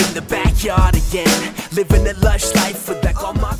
in the backyard again. Living a lush life with that, all my